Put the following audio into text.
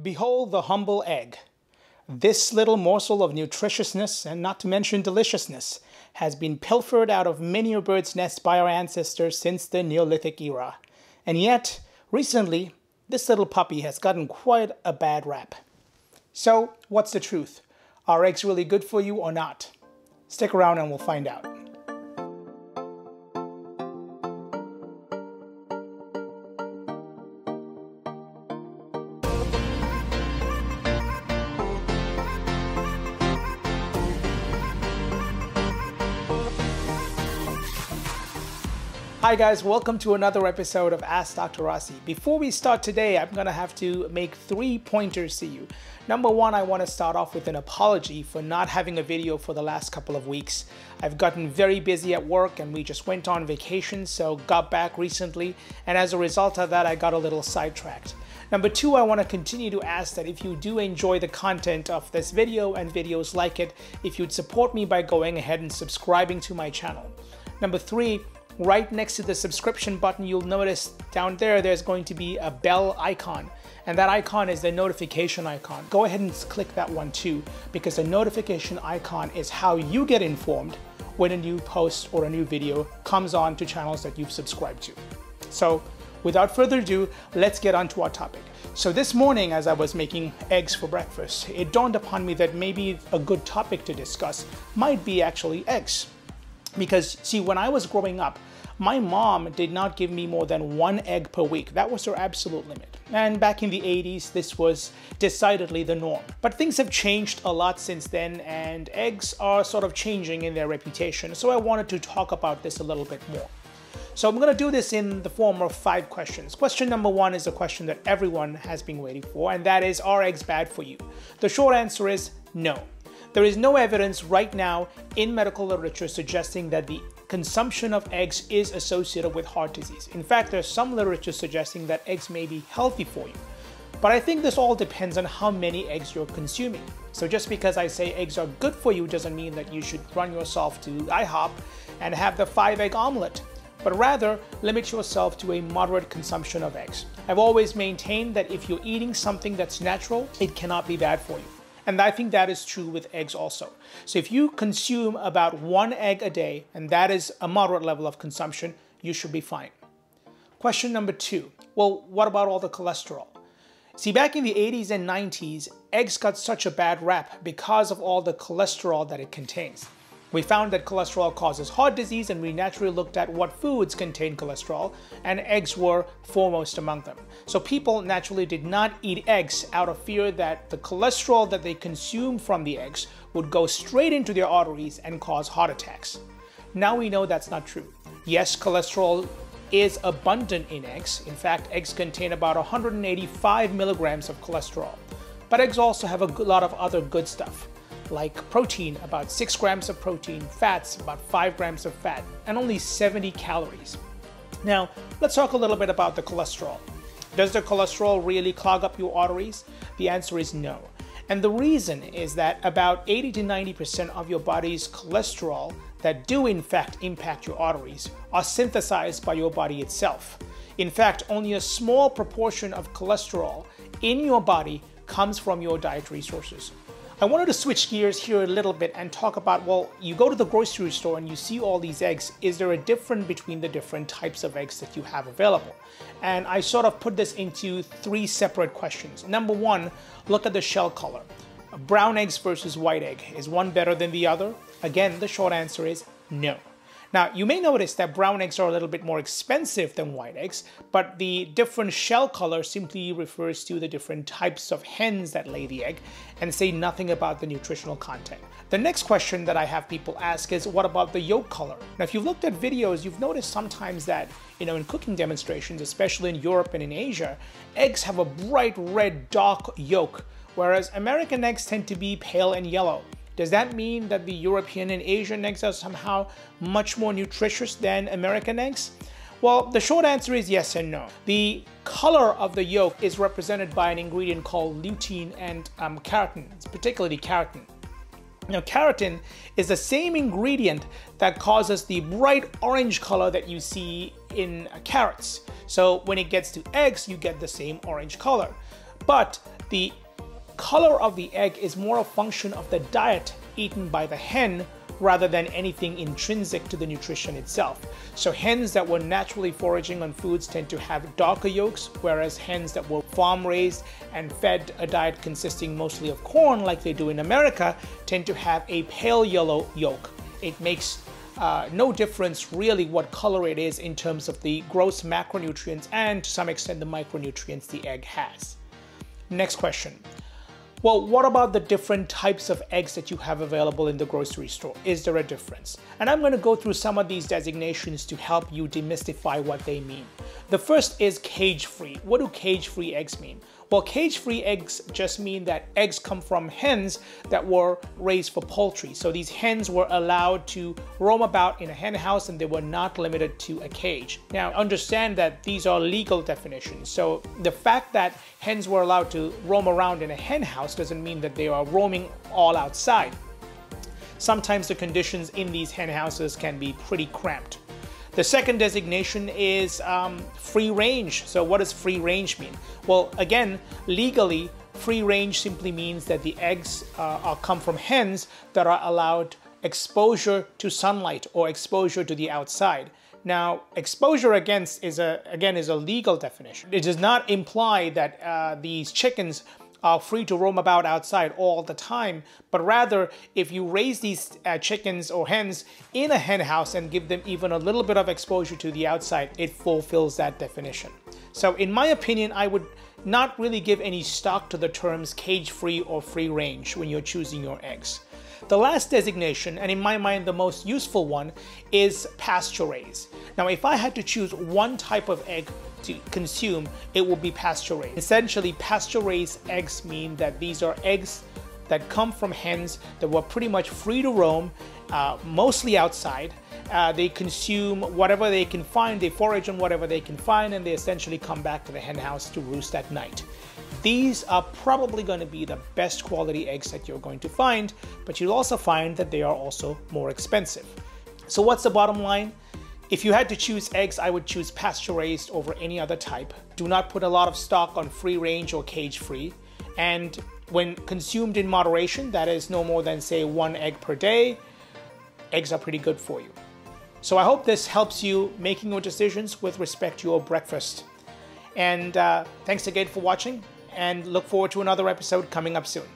Behold the humble egg. This little morsel of nutritiousness, and not to mention deliciousness, has been pilfered out of many a bird's nest by our ancestors since the Neolithic era. And yet, recently, this little puppy has gotten quite a bad rap. So, what's the truth? Are eggs really good for you or not? Stick around and we'll find out. Hi guys, welcome to another episode of Ask Dr. Rasi. Before we start today, I'm gonna have to make three pointers to you. Number one, I wanna start off with an apology for not having a video for the last couple of weeks. I've gotten very busy at work and we just went on vacation, so got back recently, and as a result of that, I got a little sidetracked. Number two, I want to continue to ask that if you do enjoy the content of this video and videos like it, if you'd support me by going ahead and subscribing to my channel. Number three, right next to the subscription button, you'll notice down there, there's going to be a bell icon. And that icon is the notification icon. Go ahead and click that one too, because the notification icon is how you get informed when a new post or a new video comes on to channels that you've subscribed to. So without further ado, let's get on to our topic. So this morning, as I was making eggs for breakfast, it dawned upon me that maybe a good topic to discuss might be actually eggs. Because, see, when I was growing up, my mom did not give me more than one egg per week. That was her absolute limit. And back in the 80s, this was decidedly the norm. But things have changed a lot since then, and eggs are sort of changing in their reputation. So I wanted to talk about this a little bit more. So I'm going to do this in the form of five questions. Question number one is a question that everyone has been waiting for, and that is, are eggs bad for you? The short answer is no. There is no evidence right now in medical literature suggesting that the consumption of eggs is associated with heart disease. In fact, there's some literature suggesting that eggs may be healthy for you. But I think this all depends on how many eggs you're consuming. So just because I say eggs are good for you doesn't mean that you should run yourself to IHOP and have the five egg omelet, but rather limit yourself to a moderate consumption of eggs. I've always maintained that if you're eating something that's natural, it cannot be bad for you. And I think that is true with eggs also. So if you consume about one egg a day, and that is a moderate level of consumption, you should be fine. Question number two, well, what about all the cholesterol? See, back in the 80s and 90s, eggs got such a bad rap because of all the cholesterol that it contains. We found that cholesterol causes heart disease and we naturally looked at what foods contain cholesterol and eggs were foremost among them. So people naturally did not eat eggs out of fear that the cholesterol that they consume from the eggs would go straight into their arteries and cause heart attacks. Now we know that's not true. Yes, cholesterol is abundant in eggs. In fact, eggs contain about 185 milligrams of cholesterol. But eggs also have a lot of other good stuff like protein, about 6 grams of protein, fats, about 5 grams of fat, and only 70 calories. Now, let's talk a little bit about the cholesterol. Does the cholesterol really clog up your arteries? The answer is no. And the reason is that about 80 to 90% of your body's cholesterol that do in fact impact your arteries are synthesized by your body itself. In fact, only a small proportion of cholesterol in your body comes from your dietary sources. I wanted to switch gears here a little bit and talk about, well, you go to the grocery store and you see all these eggs. Is there a difference between the different types of eggs that you have available? And I sort of put this into three separate questions. Number one, look at the shell color. Brown eggs versus white egg. Is one better than the other? Again, the short answer is no. Now, you may notice that brown eggs are a little bit more expensive than white eggs, but the different shell color simply refers to the different types of hens that lay the egg and say nothing about the nutritional content. The next question that I have people ask is, what about the yolk color? Now, if you've looked at videos, you've noticed sometimes that, you know, in cooking demonstrations, especially in Europe and in Asia, eggs have a bright red dark yolk, whereas American eggs tend to be pale and yellow. Does that mean that the European and Asian eggs are somehow much more nutritious than American eggs? Well, the short answer is yes and no. The color of the yolk is represented by an ingredient called lutein and um, carotene, it's particularly carotene. Now, carotene is the same ingredient that causes the bright orange color that you see in carrots. So when it gets to eggs, you get the same orange color. But the color of the egg is more a function of the diet eaten by the hen rather than anything intrinsic to the nutrition itself. So hens that were naturally foraging on foods tend to have darker yolks, whereas hens that were farm raised and fed a diet consisting mostly of corn like they do in America tend to have a pale yellow yolk. It makes uh, no difference really what color it is in terms of the gross macronutrients and to some extent the micronutrients the egg has. Next question. Well, what about the different types of eggs that you have available in the grocery store? Is there a difference? And I'm going to go through some of these designations to help you demystify what they mean. The first is cage-free. What do cage-free eggs mean? Well, cage-free eggs just mean that eggs come from hens that were raised for poultry. So these hens were allowed to roam about in a hen house and they were not limited to a cage. Now, understand that these are legal definitions. So the fact that hens were allowed to roam around in a hen house doesn't mean that they are roaming all outside. Sometimes the conditions in these hen houses can be pretty cramped. The second designation is um, free range. So what does free range mean? Well, again, legally, free range simply means that the eggs uh, come from hens that are allowed exposure to sunlight or exposure to the outside. Now, exposure against is a again is a legal definition. It does not imply that uh, these chickens are free to roam about outside all the time, but rather if you raise these uh, chickens or hens in a hen house and give them even a little bit of exposure to the outside, it fulfills that definition. So in my opinion, I would not really give any stock to the terms cage-free or free range when you're choosing your eggs. The last designation, and in my mind the most useful one, is pasture raised. Now if I had to choose one type of egg to consume, it will be pasture raised. Essentially, pasture raised eggs mean that these are eggs that come from hens that were pretty much free to roam, uh, mostly outside. Uh, they consume whatever they can find, they forage on whatever they can find, and they essentially come back to the hen house to roost at night. These are probably going to be the best quality eggs that you're going to find, but you'll also find that they are also more expensive. So what's the bottom line? If you had to choose eggs, I would choose pasture raised over any other type. Do not put a lot of stock on free range or cage free. And when consumed in moderation, that is no more than say one egg per day, eggs are pretty good for you. So I hope this helps you making your decisions with respect to your breakfast. And uh, thanks again for watching and look forward to another episode coming up soon.